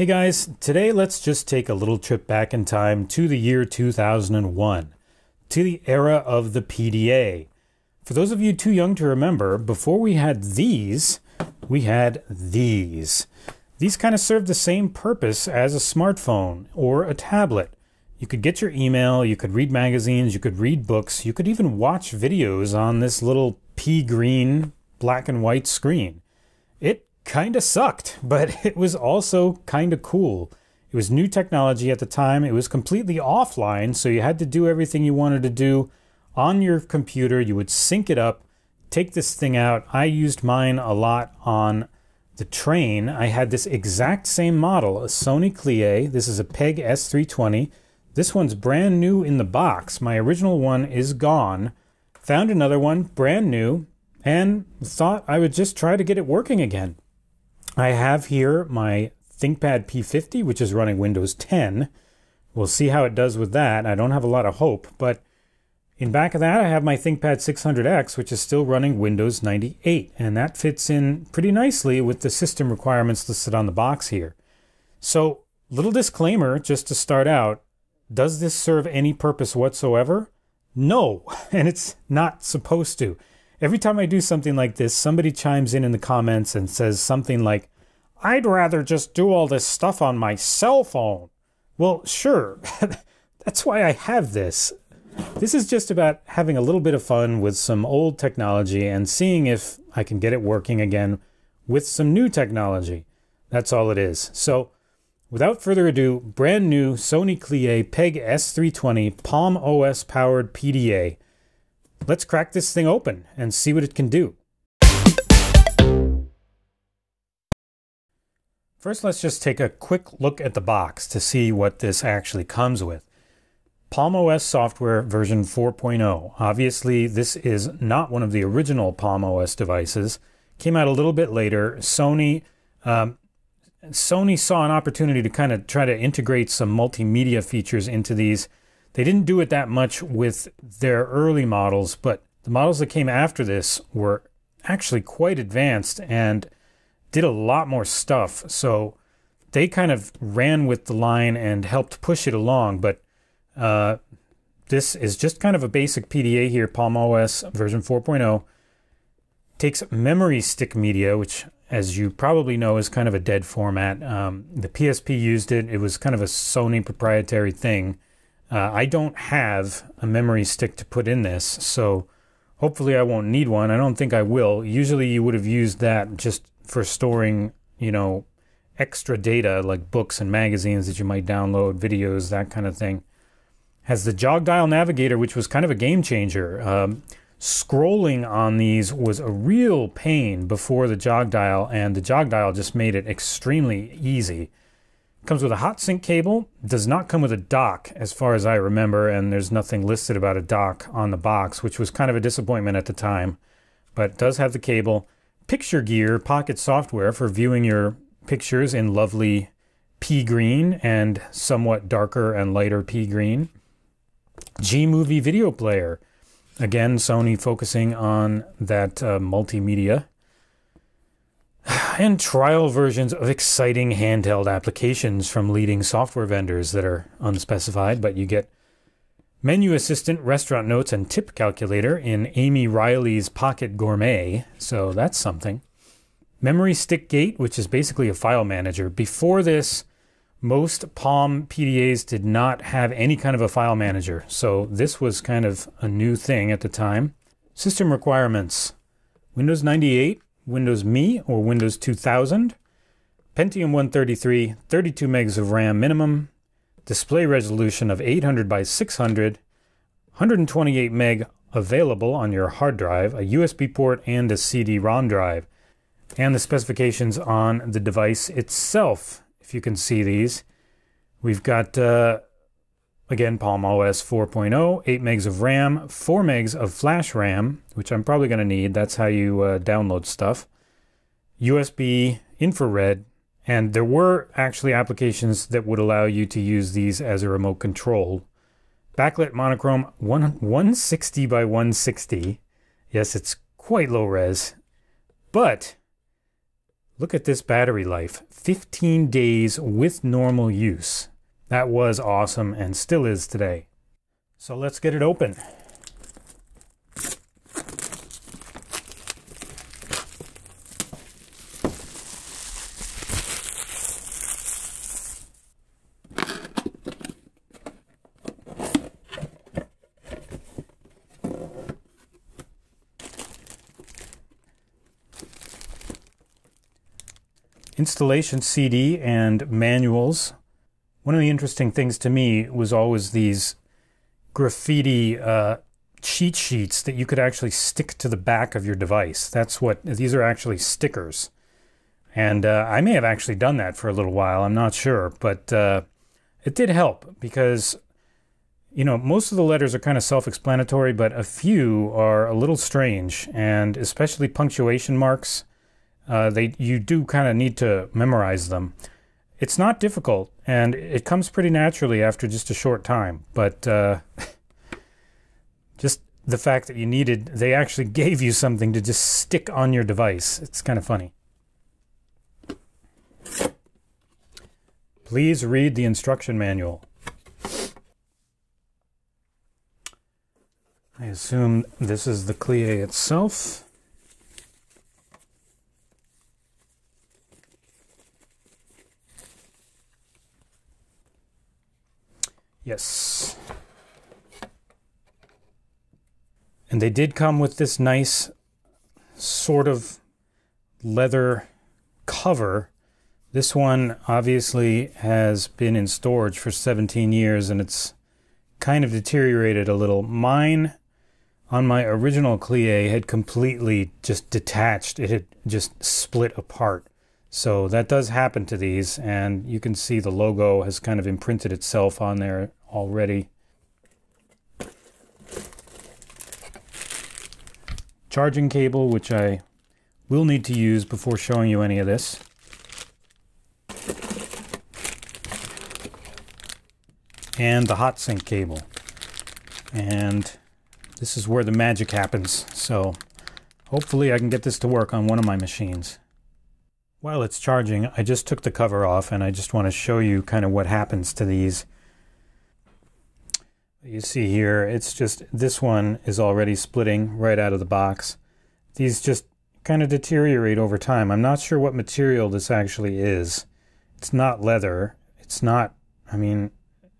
Hey guys, today let's just take a little trip back in time to the year 2001, to the era of the PDA. For those of you too young to remember, before we had these, we had these. These kind of served the same purpose as a smartphone or a tablet. You could get your email, you could read magazines, you could read books, you could even watch videos on this little pea green black and white screen. It kind of sucked, but it was also kind of cool. It was new technology at the time. It was completely offline, so you had to do everything you wanted to do on your computer. You would sync it up, take this thing out. I used mine a lot on the train. I had this exact same model, a Sony Clie. This is a PEG S320. This one's brand new in the box. My original one is gone. Found another one, brand new, and thought I would just try to get it working again. I have here my ThinkPad P50, which is running Windows 10. We'll see how it does with that. I don't have a lot of hope, but in back of that, I have my ThinkPad 600X, which is still running Windows 98, and that fits in pretty nicely with the system requirements listed on the box here. So, little disclaimer just to start out does this serve any purpose whatsoever? No, and it's not supposed to. Every time I do something like this, somebody chimes in in the comments and says something like, I'd rather just do all this stuff on my cell phone. Well, sure. That's why I have this. This is just about having a little bit of fun with some old technology and seeing if I can get it working again with some new technology. That's all it is. So, without further ado, brand new Sony Clie PEG S320 Palm OS powered PDA let's crack this thing open and see what it can do. First, let's just take a quick look at the box to see what this actually comes with. Palm OS software version 4.0. Obviously, this is not one of the original Palm OS devices. Came out a little bit later. Sony um, Sony saw an opportunity to kind of try to integrate some multimedia features into these they didn't do it that much with their early models, but the models that came after this were actually quite advanced and did a lot more stuff. So they kind of ran with the line and helped push it along. But uh, this is just kind of a basic PDA here, Palm OS version 4.0. Takes memory stick media, which, as you probably know, is kind of a dead format. Um, the PSP used it, it was kind of a Sony proprietary thing. Uh, I don't have a memory stick to put in this, so hopefully I won't need one. I don't think I will. Usually you would have used that just for storing, you know, extra data like books and magazines that you might download, videos, that kind of thing. Has the jog dial navigator, which was kind of a game changer. Um, scrolling on these was a real pain before the jog dial, and the jog dial just made it extremely easy. Comes with a hot sync cable, does not come with a dock as far as I remember, and there's nothing listed about a dock on the box, which was kind of a disappointment at the time, but does have the cable. Picture Gear pocket software for viewing your pictures in lovely pea green and somewhat darker and lighter pea green. G Movie video player. Again, Sony focusing on that uh, multimedia and trial versions of exciting handheld applications from leading software vendors that are unspecified, but you get menu assistant, restaurant notes, and tip calculator in Amy Riley's Pocket Gourmet, so that's something. Memory Stick Gate, which is basically a file manager. Before this, most Palm PDAs did not have any kind of a file manager, so this was kind of a new thing at the time. System requirements Windows 98 Windows Me or Windows 2000, Pentium 133, 32 megs of RAM minimum, display resolution of 800 by 600, 128 meg available on your hard drive, a USB port, and a CD-ROM drive, and the specifications on the device itself. If you can see these, we've got uh, Again, Palm OS 4.0, 8 megs of RAM, 4 megs of flash RAM, which I'm probably going to need. That's how you uh, download stuff. USB, infrared, and there were actually applications that would allow you to use these as a remote control. Backlit monochrome 160 by 160. Yes, it's quite low res. But Look at this battery life 15 days with normal use. That was awesome and still is today. So let's get it open. installation CD and manuals. One of the interesting things to me was always these graffiti uh, cheat sheets that you could actually stick to the back of your device. That's what these are actually stickers. And uh, I may have actually done that for a little while. I'm not sure, but uh, it did help because you know most of the letters are kind of self-explanatory, but a few are a little strange, and especially punctuation marks uh, they you do kind of need to memorize them. It's not difficult, and it comes pretty naturally after just a short time. But uh, just the fact that you needed, they actually gave you something to just stick on your device. It's kind of funny. Please read the instruction manual. I assume this is the Clie itself. Yes. And they did come with this nice sort of leather cover. This one obviously has been in storage for 17 years and it's kind of deteriorated a little. Mine on my original Clie had completely just detached. It had just split apart. So that does happen to these, and you can see the logo has kind of imprinted itself on there already. Charging cable, which I will need to use before showing you any of this. And the hot sync cable. And this is where the magic happens. So hopefully I can get this to work on one of my machines. While it's charging, I just took the cover off and I just want to show you kind of what happens to these. You see here, it's just, this one is already splitting right out of the box. These just kind of deteriorate over time. I'm not sure what material this actually is. It's not leather. It's not, I mean,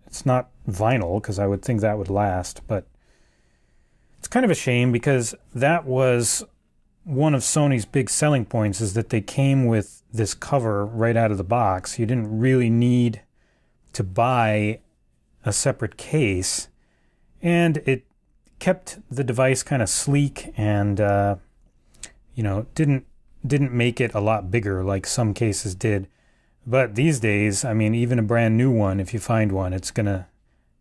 it's not vinyl because I would think that would last, but it's kind of a shame because that was one of Sony's big selling points is that they came with this cover right out of the box. You didn't really need to buy a separate case, and it kept the device kind of sleek and uh, you know didn't didn't make it a lot bigger like some cases did. But these days, I mean, even a brand new one, if you find one, it's gonna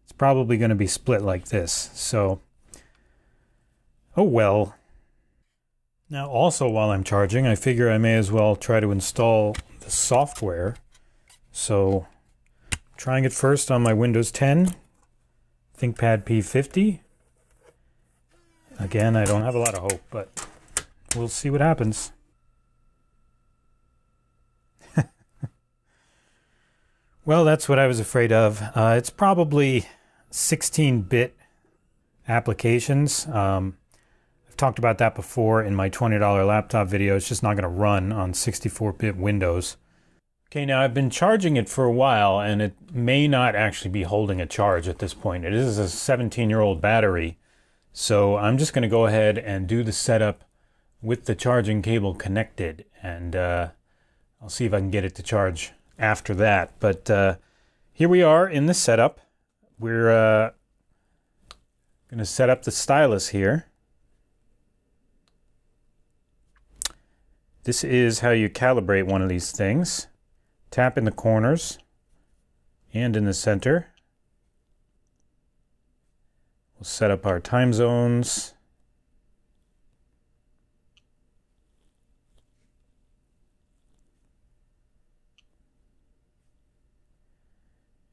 it's probably gonna be split like this. So, oh well. Now also while I'm charging, I figure I may as well try to install the software. So trying it first on my Windows 10 ThinkPad P50. Again, I don't have a lot of hope, but we'll see what happens. well, that's what I was afraid of. Uh, it's probably 16-bit applications. Um, talked about that before in my $20 laptop video. It's just not going to run on 64 bit Windows. Okay, now I've been charging it for a while and it may not actually be holding a charge at this point. It is a 17 year old battery. So I'm just going to go ahead and do the setup with the charging cable connected and uh, I'll see if I can get it to charge after that. But uh, here we are in the setup. We're uh, going to set up the stylus here. This is how you calibrate one of these things. Tap in the corners and in the center. We'll set up our time zones.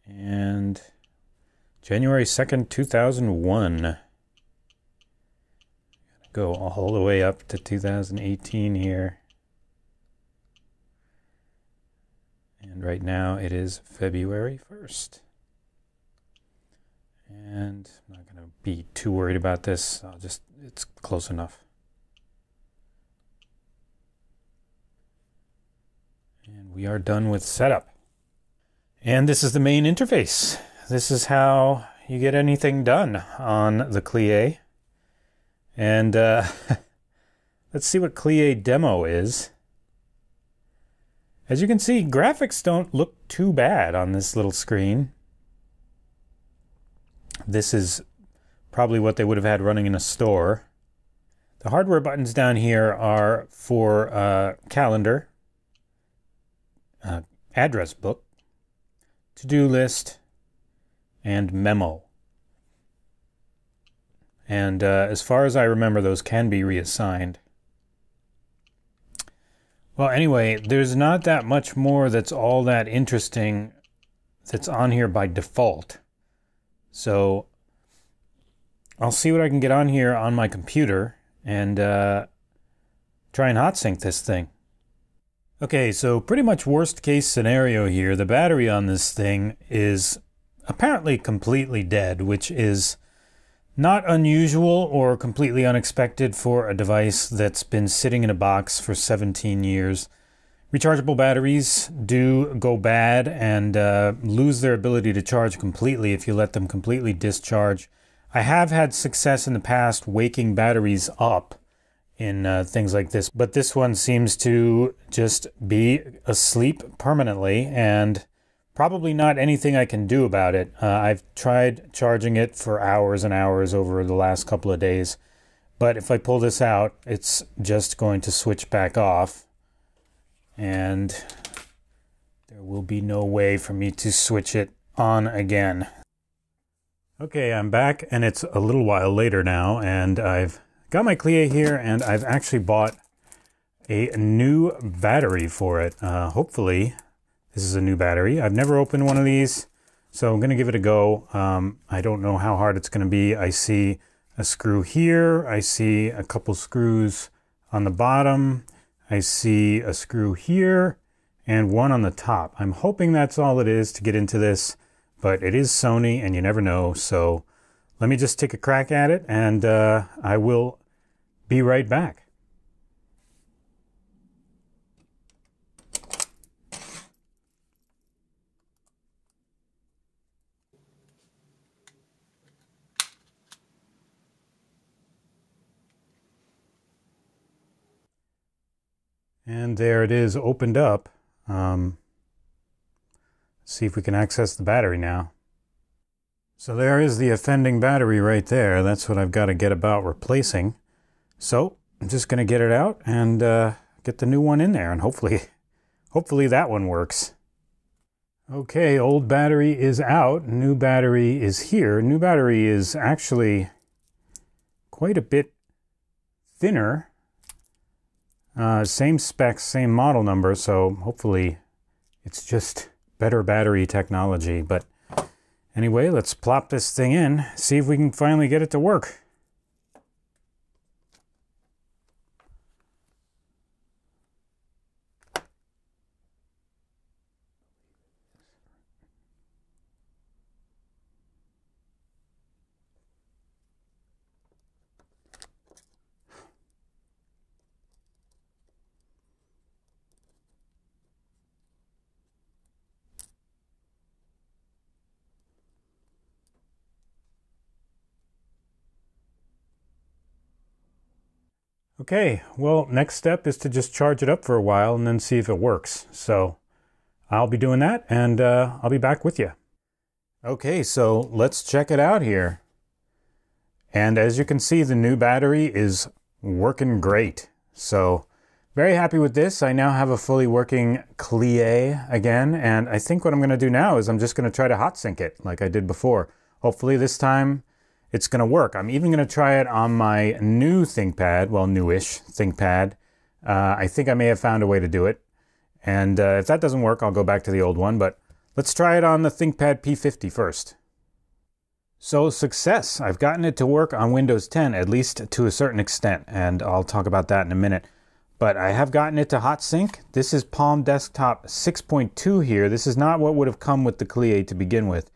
And January 2nd, 2001. Go all the way up to 2018 here. And right now it is February 1st. And I'm not going to be too worried about this. I'll just, it's close enough. And we are done with setup. And this is the main interface. This is how you get anything done on the Clie. And uh, let's see what Clie demo is. As you can see, graphics don't look too bad on this little screen. This is probably what they would have had running in a store. The hardware buttons down here are for uh, calendar, uh, address book, to do list, and memo. And uh, as far as I remember, those can be reassigned. Well, anyway, there's not that much more that's all that interesting that's on here by default. So I'll see what I can get on here on my computer and uh, try and hot sync this thing. Okay, so pretty much worst case scenario here. The battery on this thing is apparently completely dead, which is not unusual or completely unexpected for a device that's been sitting in a box for 17 years. Rechargeable batteries do go bad and uh, lose their ability to charge completely if you let them completely discharge. I have had success in the past waking batteries up in uh, things like this, but this one seems to just be asleep permanently and probably not anything I can do about it. Uh, I've tried charging it for hours and hours over the last couple of days, but if I pull this out, it's just going to switch back off, and there will be no way for me to switch it on again. Okay, I'm back, and it's a little while later now, and I've got my Clie here, and I've actually bought a new battery for it. Uh, hopefully, this is a new battery. I've never opened one of these, so I'm going to give it a go. Um, I don't know how hard it's going to be. I see a screw here. I see a couple screws on the bottom. I see a screw here and one on the top. I'm hoping that's all it is to get into this, but it is Sony and you never know. So let me just take a crack at it and uh, I will be right back. And there it is opened up. Um, see if we can access the battery now. So there is the offending battery right there. That's what I've got to get about replacing. So I'm just going to get it out and uh, get the new one in there and hopefully, hopefully that one works. Okay, old battery is out. New battery is here. New battery is actually quite a bit thinner uh, same specs, same model number, so hopefully it's just better battery technology. But anyway, let's plop this thing in, see if we can finally get it to work. Okay, well, next step is to just charge it up for a while and then see if it works. So I'll be doing that and uh, I'll be back with you. Okay, so let's check it out here. And as you can see, the new battery is working great. So very happy with this. I now have a fully working Clie again. And I think what I'm going to do now is I'm just going to try to hot sync it like I did before. Hopefully this time it's going to work. I'm even going to try it on my new ThinkPad, well, newish ThinkPad. Uh, I think I may have found a way to do it. And uh, if that doesn't work, I'll go back to the old one. But let's try it on the ThinkPad P50 first. So, success. I've gotten it to work on Windows 10, at least to a certain extent. And I'll talk about that in a minute. but I have gotten it to hot sync. This is Palm Desktop 6.2 here. This is not what would have come with the Clie to begin with,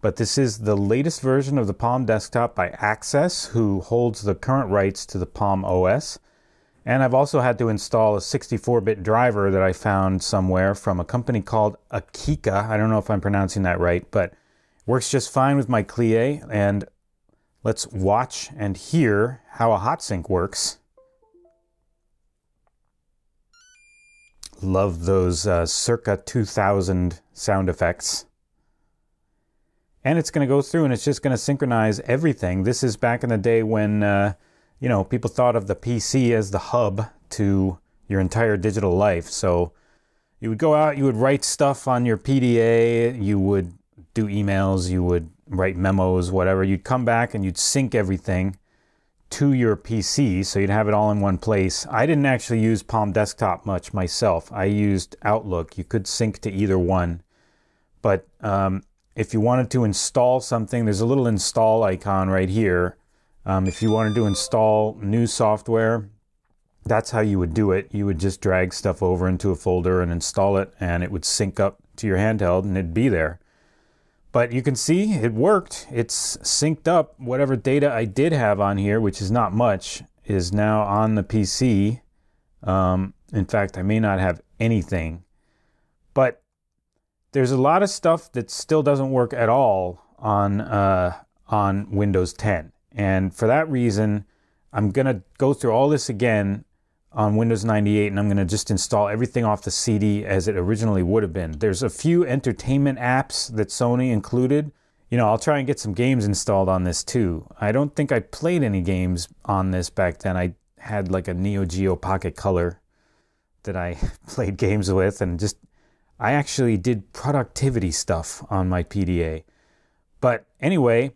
but this is the latest version of the Palm Desktop by Access, who holds the current rights to the Palm OS. And I've also had to install a 64 bit driver that I found somewhere from a company called Akika. I don't know if I'm pronouncing that right, but it works just fine with my Clie. And let's watch and hear how a hot sync works. Love those uh, circa 2000 sound effects. And it's going to go through and it's just going to synchronize everything. This is back in the day when, uh, you know, people thought of the PC as the hub to your entire digital life. So you would go out, you would write stuff on your PDA, you would do emails, you would write memos, whatever. You'd come back and you'd sync everything to your PC, so you'd have it all in one place. I didn't actually use Palm Desktop much myself. I used Outlook. You could sync to either one. But um, if you wanted to install something, there's a little install icon right here. Um, if you wanted to install new software, that's how you would do it. You would just drag stuff over into a folder and install it, and it would sync up to your handheld and it'd be there. But you can see it worked. It's synced up. Whatever data I did have on here, which is not much, is now on the PC. Um, in fact, I may not have anything. But there's a lot of stuff that still doesn't work at all on uh, on Windows 10. And for that reason, I'm going to go through all this again on Windows 98 and I'm going to just install everything off the CD as it originally would have been. There's a few entertainment apps that Sony included. You know, I'll try and get some games installed on this too. I don't think I played any games on this back then. I had like a Neo Geo Pocket Color that I played games with and just I actually did productivity stuff on my PDA. But anyway,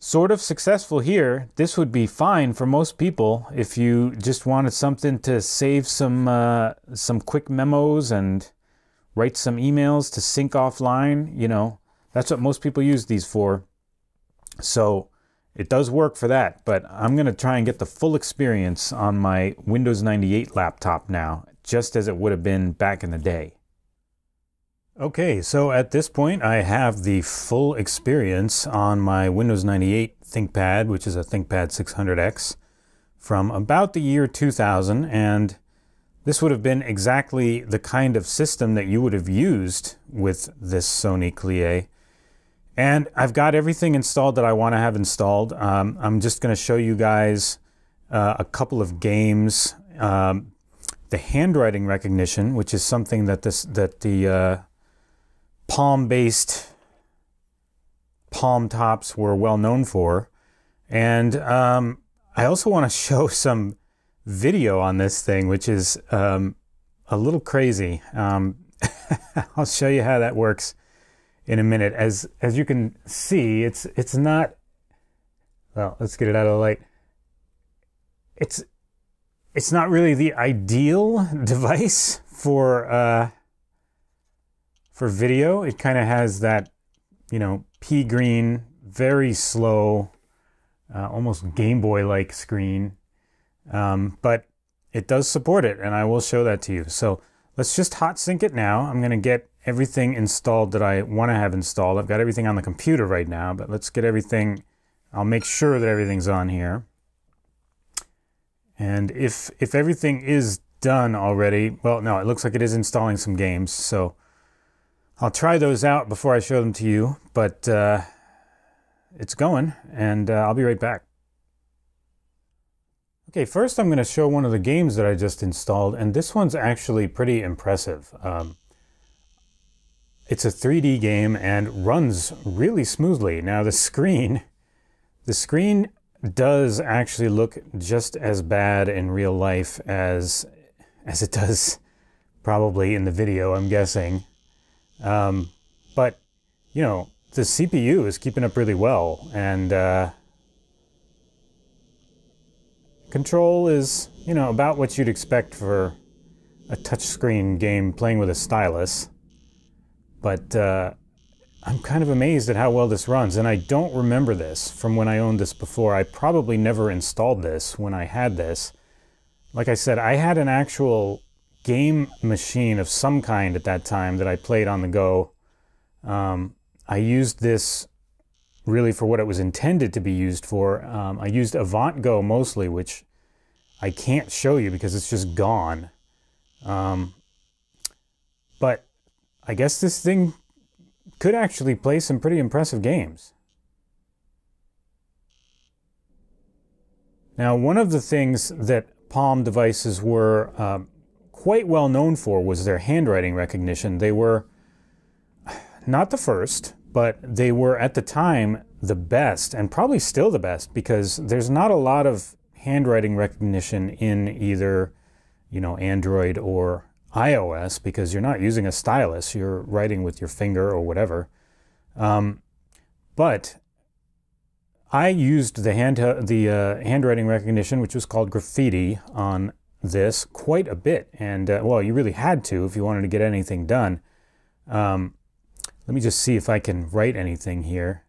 sort of successful here. This would be fine for most people if you just wanted something to save some uh, some quick memos and write some emails to sync offline. You know, that's what most people use these for. So it does work for that, but I'm going to try and get the full experience on my Windows 98 laptop now, just as it would have been back in the day. Okay, so at this point, I have the full experience on my Windows 98 ThinkPad, which is a ThinkPad 600X, from about the year 2000. And this would have been exactly the kind of system that you would have used with this Sony Clie. And I've got everything installed that I want to have installed. Um, I'm just going to show you guys uh, a couple of games. Um, the handwriting recognition, which is something that this that the uh, palm based palm tops were well known for. And um, I also want to show some video on this thing, which is um, a little crazy. Um, I'll show you how that works in a minute. As as you can see, it's it's not. Well, let's get it out of the light. It's it's not really the ideal device for uh, for video, it kind of has that, you know, pea green, very slow, uh, almost Game Boy like screen. Um, but it does support it, and I will show that to you. So let's just hot sync it now. I'm going to get everything installed that I want to have installed. I've got everything on the computer right now, but let's get everything. I'll make sure that everything's on here. And if if everything is done already, well, no, it looks like it is installing some games. So I'll try those out before I show them to you, but uh, it's going, and uh, I'll be right back. Okay, first I'm going to show one of the games that I just installed, and this one's actually pretty impressive. Um, it's a 3D game and runs really smoothly. Now the screen, the screen does actually look just as bad in real life as as it does probably in the video, I'm guessing. Um, but, you know, the CPU is keeping up really well, and uh, control is, you know, about what you'd expect for a touchscreen game playing with a stylus. But uh, I'm kind of amazed at how well this runs, and I don't remember this from when I owned this before. I probably never installed this when I had this. like I said, I had an actual game machine of some kind at that time that I played on the go. Um, I used this really for what it was intended to be used for. Um, I used Avant Go mostly, which I can't show you because it's just gone. Um, but I guess this thing could actually play some pretty impressive games. Now, one of the things that Palm devices were uh, quite well known for was their handwriting recognition. They were not the first, but they were at the time the best and probably still the best because there's not a lot of handwriting recognition in either, you know, Android or iOS because you're not using a stylus, you're writing with your finger or whatever. Um, but I used the hand the uh, handwriting recognition, which was called Graffiti, on this quite a bit, and uh, well, you really had to if you wanted to get anything done. Um, let me just see if I can write anything here.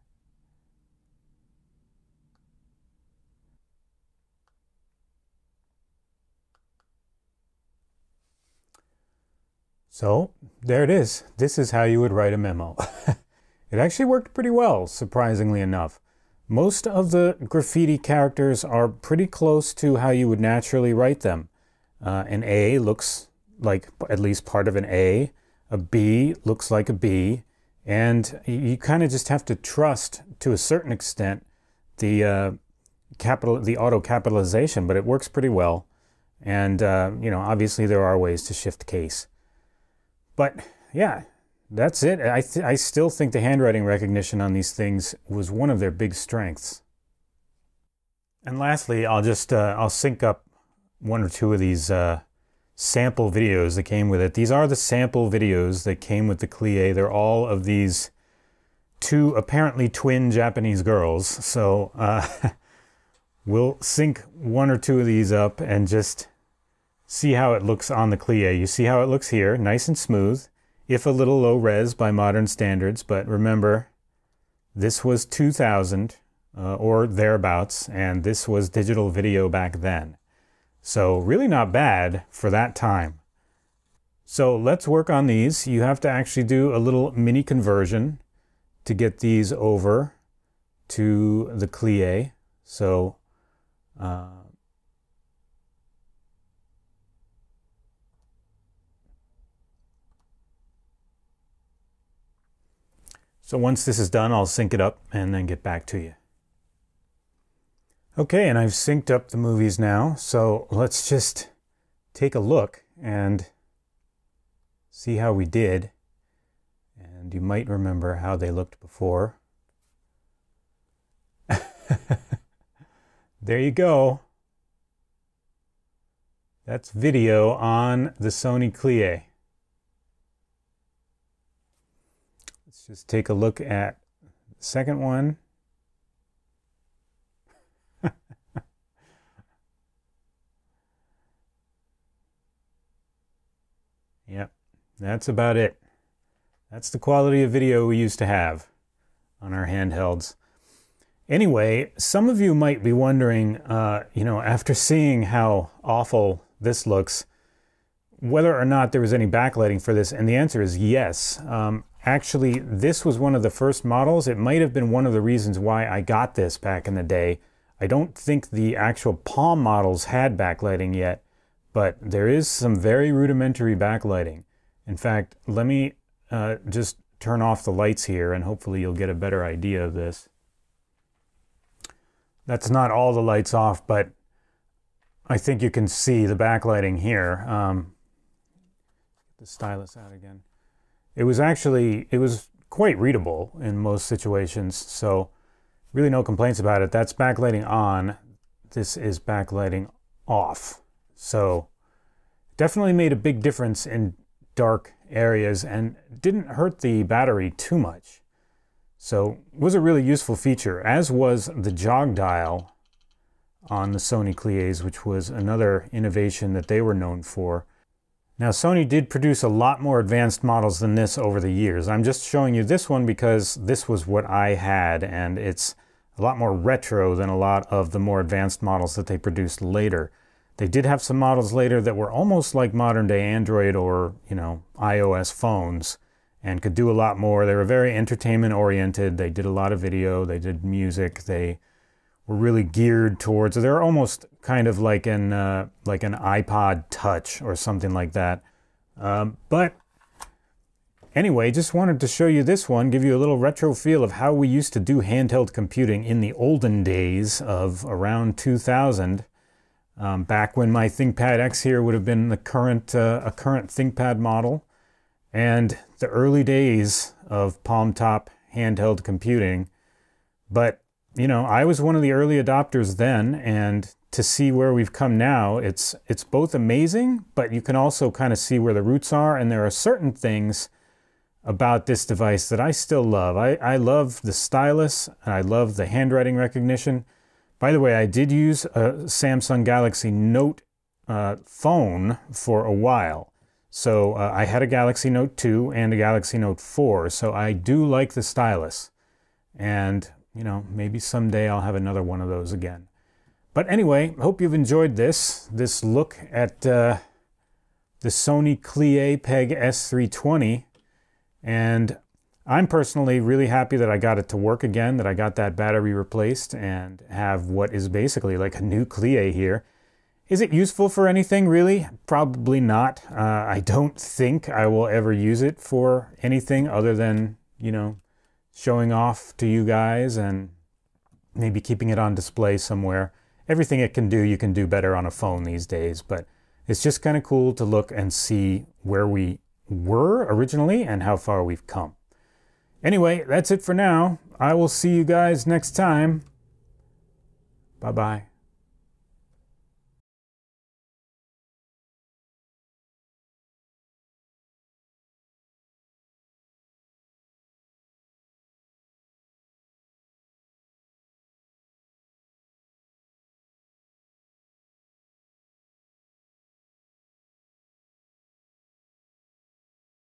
So there it is. This is how you would write a memo. it actually worked pretty well, surprisingly enough. Most of the graffiti characters are pretty close to how you would naturally write them. Uh, an A looks like at least part of an A. A B looks like a B. And you kind of just have to trust to a certain extent the uh, capital, the auto capitalization, but it works pretty well. And, uh, you know, obviously there are ways to shift case. But yeah, that's it. I, th- I still think the handwriting recognition on these things was one of their big strengths. And lastly, I'll just uh, I'll sync up one or two of these uh, sample videos that came with it. These are the sample videos that came with the Clie. They're all of these two apparently twin Japanese girls. So uh, we'll sync one or two of these up and just see how it looks on the Clie. You see how it looks here, nice and smooth, if a little low res by modern standards, but remember, this was 2000 uh, or thereabouts, and this was digital video back then. So really not bad for that time. So let's work on these. You have to actually do a little mini conversion to get these over to the Clie. So uh, So once this is done, I'll sync it up and then get back to you. Okay, and I've synced up the movies now, so let's just take a look and see how we did. And you might remember how they looked before. there you go. That's video on the Sony Clie. Let's just take a look at the second one. Yep, that's about it. That's the quality of video we used to have on our handhelds. Anyway, some of you might be wondering, uh, you know, after seeing how awful this looks, whether or not there was any backlighting for this, and the answer is yes. Um, Actually, this was one of the first models. It might have been one of the reasons why I got this back in the day. I don't think the actual Palm models had backlighting yet, but there is some very rudimentary backlighting. In fact, let me uh, just turn off the lights here and hopefully you'll get a better idea of this. That's not all the lights off, but I think you can see the backlighting here. Um, the stylus out again it was actually it was quite readable in most situations. So really no complaints about it. That's backlighting on. This is backlighting off. So definitely made a big difference in dark areas and didn't hurt the battery too much. So was a really useful feature, as was the jog dial on the Sony Clies, which was another innovation that they were known for. Now Sony did produce a lot more advanced models than this over the years. I'm just showing you this one because this was what I had and it's a lot more retro than a lot of the more advanced models that they produced later. They did have some models later that were almost like modern day Android or, you know, iOS phones and could do a lot more. They were very entertainment oriented. They did a lot of video, they did music, they were really geared towards they're almost kind of like an uh, like an iPod touch or something like that. Um, but Anyway, just wanted to show you this one, give you a little retro feel of how we used to do handheld computing in the olden days of around 2000. Um, back when my ThinkPad X here would have been the current uh, a current ThinkPad model, and the early days of Palm Top handheld computing. But you know, I was one of the early adopters then, and to see where we've come now, it's it's both amazing, but you can also kind of see where the roots are, and there are certain things about this device that I still love. I, I love the stylus, and I love the handwriting recognition. By the way, I did use a Samsung Galaxy Note uh, phone for a while. So uh, I had a Galaxy Note 2 and a Galaxy Note 4, so I do like the stylus. And, you know, maybe someday I'll have another one of those again. But anyway, I hope you've enjoyed this, this look at uh, the Sony Clie PEG S320 and I'm personally really happy that I got it to work again, that I got that battery replaced and have what is basically like a new Clie here. Is it useful for anything really? Probably not. Uh, I don't think I will ever use it for anything other than, you know, showing off to you guys and maybe keeping it on display somewhere. Everything it can do, you can do better on a phone these days, but it's just kind of cool to look and see where we were originally and how far we've come. Anyway, that's it for now. I will see you guys next time. Bye bye.